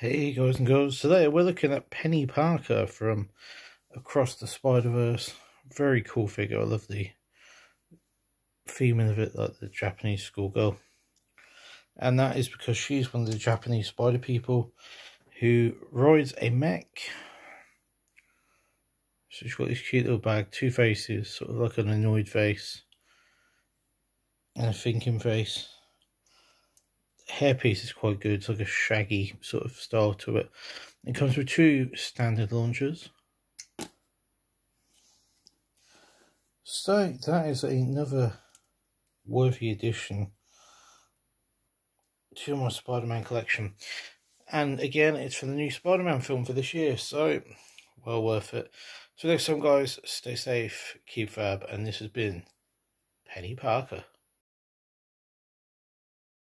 Hey guys and girls, today we're looking at Peni Parker from Across the Spider-Verse. Very cool figure, I love the theming of it like the Japanese schoolgirl. And that is because she's one of the Japanese spider people who rides a mech. So she's got this cute little bag, two faces, sort of like an annoyed face and a thinking face hairpiece is quite good. It's like a shaggy sort of style to it. It comes with two standard launchers. So that is another worthy addition to my Spider-Man collection. And again, it's for the new Spider-Man film for this year, so well worth it. So next time, guys, stay safe, keep fab, and this has been Peni Parker.